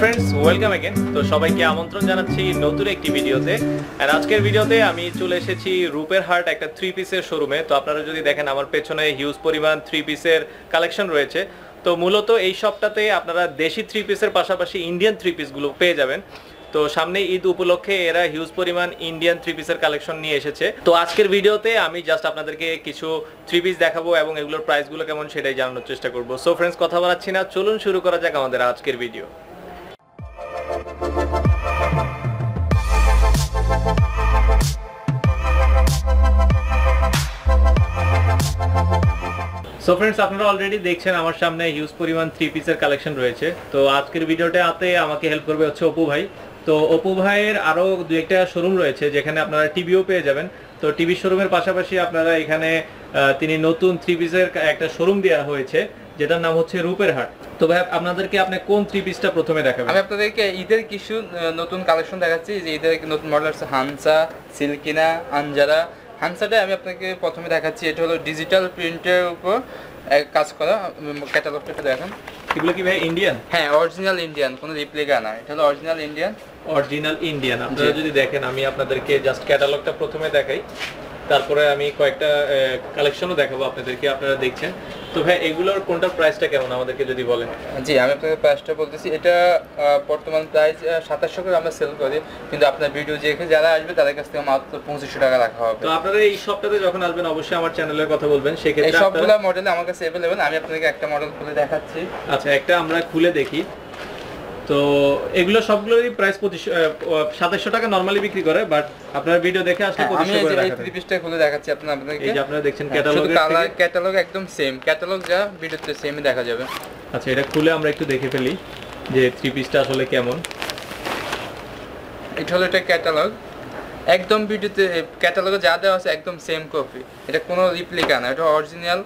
Friends welcome again তো সবাইকে আমন্ত্রণ জানাচ্ছি নতুন একটি ভিডিওতে। আর আজকের ভিডিওতে আমি চলে এসেছি রূপের হার্ট একটা থ্রি পিসের শোরুমে তো আপনারা যদি দেখেন, আমার পেছনে হিউজ পরিমাণ থ্রি পিসের কালেকশন রয়েছে। তো মূলত এই সপ্তাহতে আপনারা দেশি থ্রি পিসের পাশাপাশি ইন্ডিয়ান থ্রি পিসগুলো পেয়ে যাবেন। তো সামনে ঈদ উপলক্ষে এরা হিউজ পরিমাণ ইন্ডিয়ান থ্রি পিসের কালেকশন নিয়ে এসেছে। তো আজকের ভিডিওতে আমি জাস্ট আপনাদেরকে কিছু থ্রি পিস দেখাবো এবং এগুলোর প্রাইসগুলো কেমন সেটাই জানানোর চেষ্টা করব। সো ফ্রেন্ডস কথা বলাচ্ছি না। চলুন শুরু করা যাক আমাদের আজকের ভিডিও সো ফ্রেন্ডস আপনারা অলরেডি দেখছেন আমার সামনে হিউজ পরিমাণ থ্রি পিসের কালেকশন রয়েছে। তো আজকের ভিডিওটা ভিডিওটাতে আমাকে হেল্প করবে হচ্ছে অপু ভাই। তো অপু ভাইয়ের আরও দু একটা শোরুম রয়েছে, যেখানে আপনারা টিভিও পেয়ে যাবেন। তো টিভি শোরুমের পাশাপাশি আপনারা এখানে তিনি নতুন থ্রি পিসের একটা শোরুম দেওয়া হয়েছে, যেটার নাম হচ্ছে রূপের হাট। তো ভাই, আপনাদেরকে আপনি কোন থ্রি পিসটা প্রথমে দেখাবেন? আমি আপনাদেরকে ঈদের কিছু নতুন কালেকশন দেখাচ্ছি, যে ঈদের নতুন মডেল আছে হানসা সিল্কিনা আনজারা হানসাটা আমি আপনাকে প্রথমে দেখাচ্ছি এটা হলো ডিজিটাল প্রিন্টের উপর কাজ করা ক্যাটালগটা একটু দেখেন। এগুলো কি ভাই ইন্ডিয়ান হ্যাঁ অরিজিনাল ইন্ডিয়ান কোনো রিপ্লিকা না এটা হলো অরিজিনাল ইন্ডিয়ান অরিজিনাল ইন্ডিয়ান আপনারা যদি দেখেন আমি আপনাদেরকে জাস্ট ক্যাটালগটা প্রথমে দেখাই তারপরে আমি কয়েকটা কালেকশনও দেখাবো আপনাদেরকে আপনারা দেখছেন। তো ভাই এগুলোর কোনটার প্রাইসটা কেমন? আমাদেরকে যদি বলেন। জি আমি আপনাকে প্রাইসটা বলতেছি। এটা বর্তমান প্রাইস সাতাশশো করে আমরা সেল করি। কিন্তু আপনার ভিডিও দেখে যারা আসবে তাদের কাছ থেকে মাত্র পঁচিশশো টাকা রাখা হবে। তো আপনারা এই সপ্তাহে যখন আসবেন অবশ্যই আমার চ্যানেলের কথা বলবেন। সেক্ষেত্রে সবগুলো মডেল আমার কাছে অ্যাভেলেবেল আমি আপনাকে একটা মডেল খুলে দেখাচ্ছি। আচ্ছা একটা আমরা খুলে দেখি। তো এগুলো সবগুলোরই প্রাইস সাতাশশো টাকা নর্মালি বিক্রি করে বাট আপনার ভিডিও দেখে আসলে হ্যাঁ, আমি এই থ্রি পিসটা খুলে দেখাচ্ছি আপনার আপনাদেরকে। এই যে আপনারা দেখছেন শুধু ক্যাটালগের কালার ক্যাটালগ একদম সেম ক্যাটালগ যা ভিডিওতে সেমই দেখা যাবে। আচ্ছা এটা খুলে আমরা একটু দেখে ফেলি যে থ্রি পিসটা আসলে কেমন। এটা হলো এটা ক্যাটালগ একদম ভিডিওতে ক্যাটালগে যা দেওয়া আছে একদম সেম কপি এটা কোনো রিপ্লিকা না এটা অরিজিনাল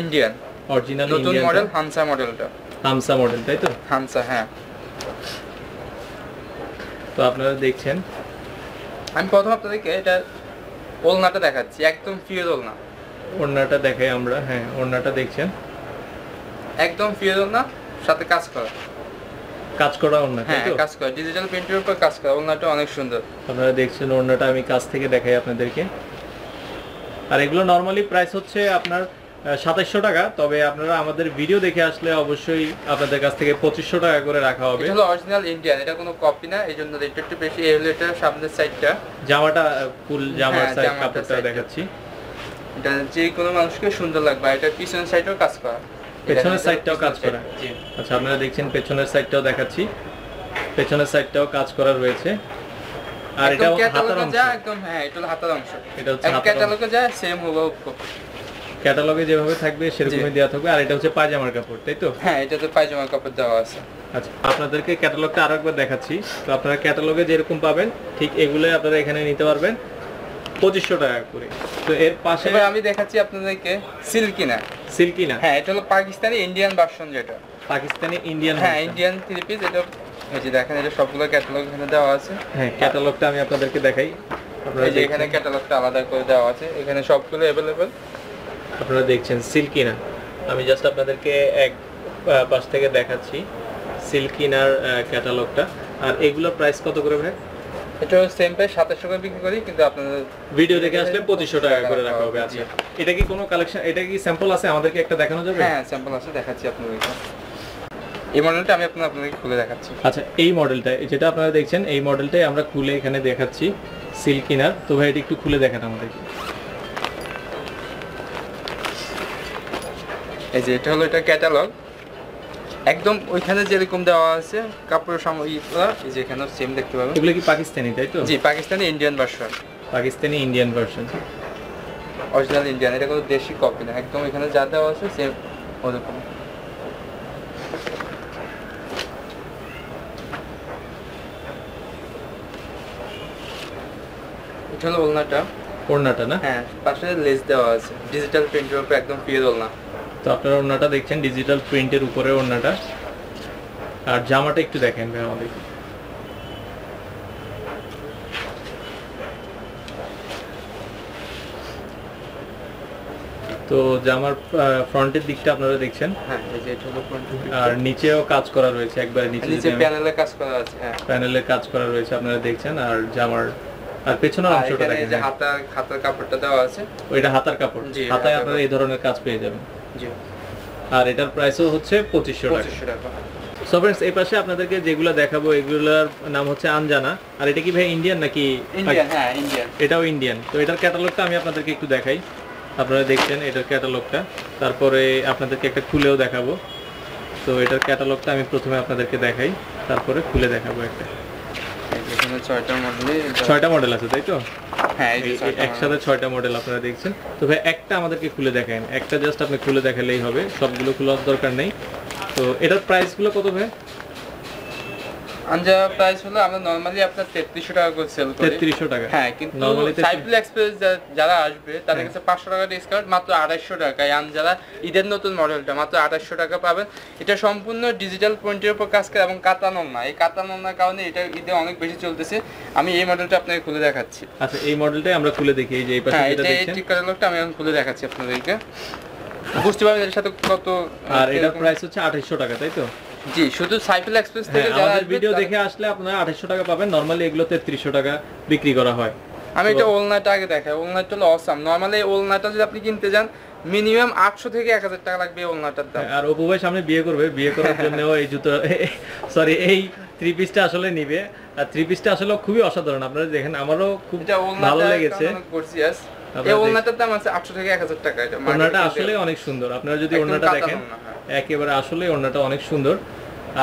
ইন্ডিয়ান অরিজিনাল নতুন মডেল হানসা মডেলটা হামসা মডেল তাই তো? হানসা হ্যাঁ। তো আপনারা দেখছেন। আমি প্রথম আপনাদেরকে এটা ওলনাটা দেখাচ্ছি একদম ফিওর ওলনা। ওড়নাটা দেখাই আমরা হ্যাঁ ওড়নাটা দেখছেন? একদম ফিওর ওলনা সাথে কাজ করা। কাজ করা ওড়না হ্যাঁ কাজ করা ডিজিটাল প্রিন্টের উপর কাজ করা ওলনাটা অনেক সুন্দর। আপনারা দেখছেন ওড়নাটা আমি কাছ থেকে দেখাই আপনাদেরকে। আর এগুলো নর্মালি প্রাইস হচ্ছে আপনার সাতাশশো টাকা তবে আপনারা আমাদের ভিডিও দেখে আসলে অবশ্যই আপনাদের কাছ থেকে পঁচিশশো টাকা করে রাখা হবে। এটা হলো অরিজিনাল ইন্ডিয়ান এটা কোনো কপি না এই জন্য রেটটা একটু বেশি এই হলো এটা সামনের সাইডটা জামাটা ফুল জামার হ্যাঁ, সাইড কাপড়টা দেখাচ্ছি। এটা যে কোনো মানুষকে সুন্দর লাগবে এটা পিছনের সাইডেও কাজ করা। পেছনের সাইডটাও কাজ করা। আচ্ছা আপনারা দেখছেন পেছনের সাইডটাও দেখাচ্ছি। পেছনের সাইডটাও কাজ করা রয়েছে। আর এটা হাতার অংশ। একদম হ্যাঁ এটা হলো হাতার অংশ। এটা হচ্ছে হাতার অংশ। ক্যাটালগে যা সেম কপি ক্যাটালগে যেভাবে থাকবে সেরকমই। দেওয়া থাকবে। আর এটা হচ্ছে পায়জামার কাপড় তাই তো? হ্যাঁ এটাতে পায়জামার কাপড় দেওয়া আছে। আচ্ছা আপনাদেরকে ক্যাটালগটা আরও একবার দেখাচ্ছি। তো আপনারা ক্যাটালগে যেরকম পাবেন ঠিক এগুলোই আপনারা এখানে নিতে পারবেন পঁচিশশো টাকা করে। তো এর পাশে আমি দেখাচ্ছি আপনাদেরকে সিল্কিনা। সিল্কিনা? হ্যাঁ এটা হলো পাকিস্তানি ইন্ডিয়ান ভার্সন যেটা। পাকিস্তানি ইন্ডিয়ান হ্যাঁ ইন্ডিয়ান থ্রি পিস এটা এই যে দেখেন এটা সবগুলো ক্যাটালগ এখানে দেওয়া আছে। হ্যাঁ ক্যাটালগটা আমি আপনাদেরকে দেখাই। এই যে এখানে ক্যাটালগটা আলাদা করে দেওয়া আছে। এখানে সবগুলো অ্যাভেলেবেল আপনারা দেখছেন সিল্কিনা। আমি জাস্ট আপনাদেরকে এক পাশ থেকে দেখাচ্ছি সিল্কিনার ক্যাটালগটা আর এগুলোর প্রাইস কত করে ভাই? এটা সেম প্রাইস সাতাশশো করে বিক্রি করি কিন্তু আপনাদের ভিডিও দেখে আসলে পঁচিশশো টাকা করে রাখা হবে। আচ্ছা। এটা কি কোনো কালেকশন এটা কি স্যাম্পল আছে? আমাদেরকে একটা দেখানো যাবে? হ্যাঁ স্যাম্পল আছে দেখাচ্ছি আপনাদেরকে এই মডেলটা আমি আপনার আপনাদেরকে খুলে দেখাচ্ছি। আচ্ছা এই মডেলটা যেটা আপনারা দেখছেন এই মডেলটাই আমরা খুলে এখানে দেখাচ্ছি সিল্কিনার। তো ভাই এটা একটু খুলে দেখান আমাদেরকে। এই যে এটা হলো এটা ক্যাটালগ একদম ওইখানে যেরকম দেওয়া আছে কাপড়ের সামগ্রীগুলো এই যে এখানে সেম দেখতে পাবেন। এগুলো কি পাকিস্তানি তাই তো? জি Pakistani Indian version Pakistani Indian version original Indian এটা কোনো দেশি কপি না। একদম এখানে যা দেওয়া আছে সেম ওরকম। এটা হলো ওলনাটা ওড়নাটা না? হ্যাঁ পাশে লেস দেওয়া আছে। ডিজিটাল প্রিন্টের উপর একদম পিওর ওলনা তো আপনারা ওড়নাটা দেখছেন ডিজিটাল প্রিন্টের উপরে ওড়নাটা। আর জামাটা একটু দেখেন ভাই আমাদের। তো জামার ফ্রন্টের দিকটা আপনারা দেখছেন? হ্যাঁ। আর নিচেও কাজ করা রয়েছে একবারে নিচে নিচে প্যানেলে কাজ করা আছে হ্যাঁ। প্যানেলে কাজ করা রয়েছে আপনারা দেখছেন। আর জামার আর পেছনের অংশটা দেখেন যে হাতা হাতার কাপড়টা দেওয়া আছে। ওইটা হাতার কাপড়। হাতায় আপনারা এই ধরনের কাজ পেয়ে যাবেন। আর এটার প্রাইসও হচ্ছে পঁচিশশো টাকা। সো ফ্রেন্ডস এই পাশে আপনাদেরকে যেগুলো দেখাবো এগুলোর নাম হচ্ছে আনজানা আর এটা কি ভাই ইন্ডিয়ান নাকি ইন্ডিয়ান হ্যাঁ ইন্ডিয়ান এটাও ইন্ডিয়ান তো এটার ক্যাটালগটা আমি আপনাদেরকে একটু দেখাই। আপনারা দেখছেন এটার ক্যাটালগটা তারপরে আপনাদেরকে একটা খুলেও দেখাবো। তো এটার ক্যাটালগটা আমি প্রথমে আপনাদেরকে দেখাই। তারপরে খুলে দেখাবো একটা। ছয়টা মডেলে ছয়টা মডেল আছে তাই তো? হ্যাঁ একসাথে ছয়টা মডেল আপনারা দেখছেন। তো ভাই একটা আমাদেরকে খুলে দেখেন একটা জাস্ট আপনি খুলে দেখালেই হবে। সবগুলো খোলার দরকার নেই। তো এটার প্রাইসগুলো কত ভাই? আঞ্জা প্রাইস হলো আমরা নরমালি আপনার তেত্রিশশো টাকা করে সেল করি। তেত্রিশশো টাকা। হ্যাঁ কিন্তু সাইকেল এক্সপ্রেস যারা আসবে তাদের কাছে পাঁচশো টাকা ডিসকাউন্ট মাত্র আড়াইশো টাকায় আন যারা ঈদের নতুন মডেলটা মাত্র আড়াইশো টাকা পাবেন। এটা সম্পূর্ণ ডিজিটাল প্রিন্টের উপর কাজ করে এবং কাতানোর না। এই কাতানোর কারণে এটা ঈদে অনেক বেশি চলতেছে। আমি এই মডেলটা আপনাকে খুলে দেখাচ্ছি। আচ্ছা এই মডেলটাই আমরা খুলে দেখি। এই যে এই পাশে হ্যাঁ এটা দেখছেন। ঠিক কাটালগটা আমি এখন খুলে দেখাচ্ছি আপনাদেরকে। বুঝতে পারবেন এর সাথে কত আর কিরকম- প্রাইস হচ্ছে আঠাইশশো টাকা তাই তো? জি শুধু সাইকেল এক্সপ্রেস হ্যাঁ থেকে যারা ভিডিও দেখে আসলে আপনারা আঠাইশো টাকা পাবেন। নর্মালি এগুলো টাকা বিক্রি করা হয়। আমি এটা ওলনাটা আগে দেখাই। ওলনাটা হলো অসাম নর্মালি ওলনাটা যদি আপনি কিনতে যান মিনিমাম আটশো থেকে এক হাজার টাকা লাগবে ওলনাটার দাম। আর অপু ভাই সামনে বিয়ে করবে। বিয়ে করার জন্য এই জুতো সরি এই থ্রি পিসটা আসলে নিবে। আর থ্রি পিসটা আসলে খুবই অসাধারণ। আপনারা দেখেন আমারও খুব ভালো লেগেছে। এই ওলনাটার দাম আছে আটশো থেকে এক হাজার টাকা। এটা এ আসলে অনেক সুন্দর। আপনারা যদি ওড়নাটা দেখেন হ্যাঁ। একেবারে আসলে ওড়নাটা অনেক সুন্দর।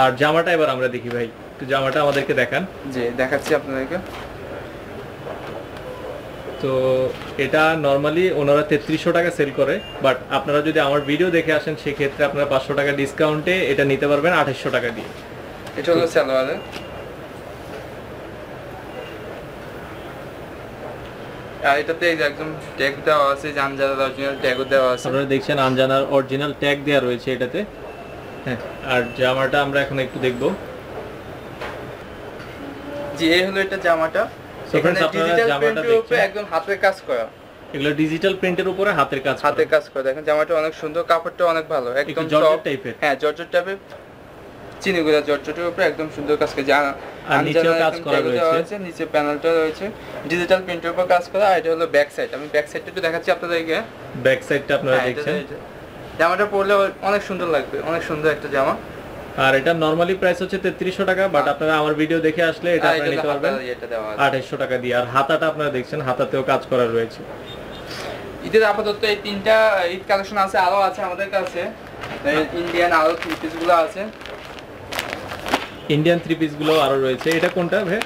আর জামাটা এবার আমরা দেখি ভাই একটু জামাটা আমাদেরকে দেখান। জি দেখাচ্ছি আপনাদেরকে। তো এটা নর্মালি ওনারা তেত্রিশশো টাকা সেল করে বাট আপনারা যদি আমার ভিডিও দেখে আসেন সেক্ষেত্রে আপনারা পাঁচশো টাকা ডিসকাউন্টে এটা নিতে পারবেন আঠাশশো টাকা দিয়ে। এটা হলো সালোয়ারে আর এটাতে এই যে একদম ট্যাগ দেওয়া আছে জানজারা অরিজিনাল ট্যাগও দেওয়া আছে। আপনারা দেখছেন আনজানার অরিজিনাল ট্যাগ দেওয়া রয়েছে এটাতে। হ্যাঁ। আর জামাটা আমরা এখন একটু দেখব। জি এই হলো এটা জামাটা। আপনারা ডিজিটাল জামাটা প্রিন্টের উপরে একদম হাতের কাজ করা। এগুলো ডিজিটাল প্রিন্টের উপরে হাতের কাজ করা। হাতে কাজ করা। দেখেন জামাটা অনেক সুন্দর কাপড়টা অনেক ভালো। একদম জর্জেট টাইপের হ্যাঁ জর্জেট টাইপের চিনিগুলা জর্জেটের উপরে একদম সুন্দর কাজ করে। জানা আর নিচেও কাজ করা রয়েছে। নিচে প্যানেলটা রয়েছে। ডিজিটাল প্রিন্টের উপর কাজ করা আর এটা হলো ব্যাক সাইড আমি ব্যাক সাইডটা একটু দেখাচ্ছি আপনাদেরকে। ব্যাক সাইডটা আপনারা হ্যাঁ, দেখছেন। জামাটা পরলে অনেক সুন্দর লাগবে অনেক সুন্দর একটা জামা। আর এটা নরমালি প্রাইস হচ্ছে তেত্রিশশো টাকা বাট আপনারা আমার ভিডিও দেখে আসলে এটা আপনারা নিতে পারবেন। হাতার দেওয়া আছে। আঠাইশশো টাকা দিয়ে। আর হাতাটা আপনারা দেখছেন হাতাতেও কাজ করা রয়েছে। ঈদের আপাতত এই তিনটা ঈদ কালেকশন আছে আরও আছে আমাদের কাছে। ইন্ডিয়ান আরও থ্রি পিসগুলো আছে। ইন্ডিয়ান থ্রি পিসগুলো আরও রয়েছে। এটা কোনটা ভাই?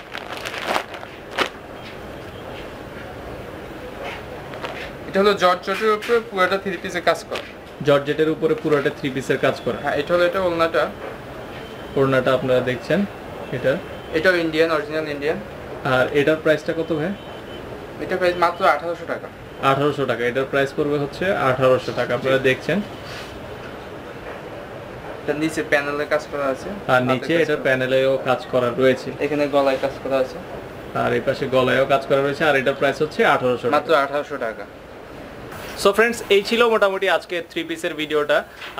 এটা হলো জর্জেটের উপরে পুরোটা থ্রি পিসে কাজ করা। জর্জেটের উপরে পুরোটা থ্রি পিসের কাজ করা। হ্যাঁ এটা হলো এটা ওলনাটা ওড়নাটা আপনারা দেখছেন এটা। এটাও ইন্ডিয়ান অরিজিনাল ইন্ডিয়ান আর এটার প্রাইসটা কত ভাই? এটা প্রাইস মাত্র আঠারোশো টাকা। আঠারোশো টাকা। এটার প্রাইস পড়বে হচ্ছে আঠারোশো টাকা আপনারা দেখছেন। এটার নিচে প্যানেলে কাজ করা আছে। আর নিচে এটার প্যানেলেও কাজ করা রয়েছে। এখানে গলায় কাজ করা আছে। আর এই পাশে গলায়ও কাজ করা রয়েছে আর এটার প্রাইস হচ্ছে আঠারোশো মাত্র আঠারোশো টাকা। সো ফ্রেন্ডস এই ছিল মোটামুটি আজকে থ্রি পিসের ভিডিওটা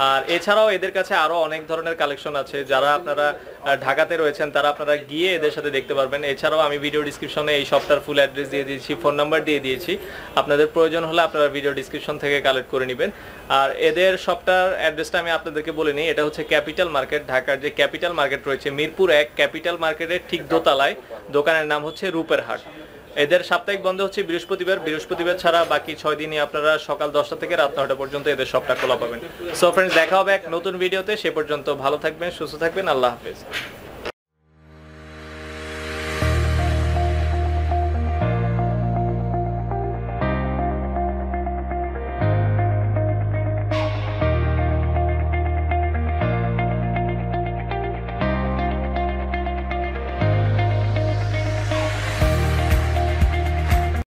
আর এছাড়াও এদের কাছে আরও অনেক ধরনের কালেকশন আছে। যারা আপনারা ঢাকাতে রয়েছেন, তারা আপনারা গিয়ে এদের সাথে দেখতে পারবেন। এছাড়াও আমি ভিডিও ডিসক্রিপশনে এই শপটার ফুল অ্যাড্রেস দিয়ে দিয়েছি ফোন নাম্বার দিয়ে দিয়েছি। আপনাদের প্রয়োজন হলে আপনারা ভিডিও ডিসক্রিপশন থেকে কালেক্ট করে নেবেন। আর এদের শপটার অ্যাড্রেসটা আমি আপনাদেরকে বলে নিই, এটা হচ্ছে ক্যাপিটাল মার্কেট ঢাকার যে ক্যাপিটাল মার্কেট রয়েছে, মিরপুর এক ক্যাপিটাল মার্কেটের ঠিক দোতলায়। দোকানের নাম হচ্ছে রূপের হাট। এদের সাপ্তাহিক বন্ধ হচ্ছে বৃহস্পতিবার। বৃহস্পতিবার ছাড়া বাকি ছয় দিনই আপনারা সকাল দশটা থেকে রাত নয়টা পর্যন্ত এদের সবটা খোলা পাবেন। সো ফ্রেন্ডস দেখা হবে এক নতুন ভিডিওতে সে পর্যন্ত ভালো থাকবেন, সুস্থ থাকবেন। আল্লাহ হাফেজ।